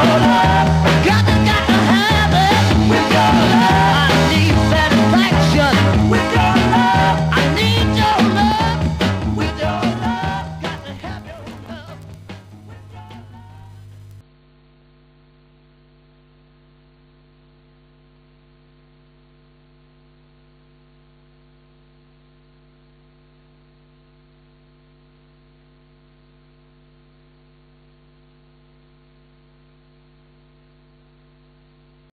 Oh,